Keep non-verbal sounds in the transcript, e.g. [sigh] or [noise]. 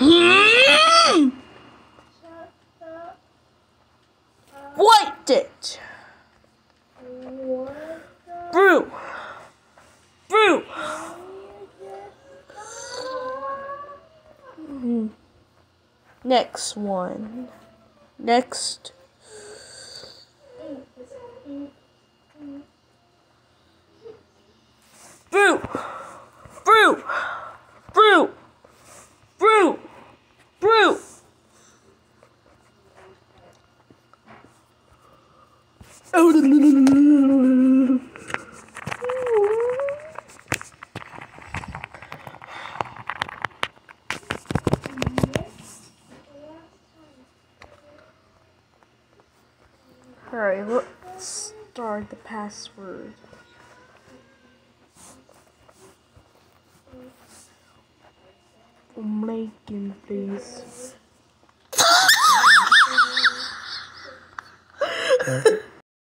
Wiped it. Brew. Brew. Mhm. Next one. Next. Brew. Brew. Brew. Brew. Brew. Alright, let's start the password. Making please. [laughs]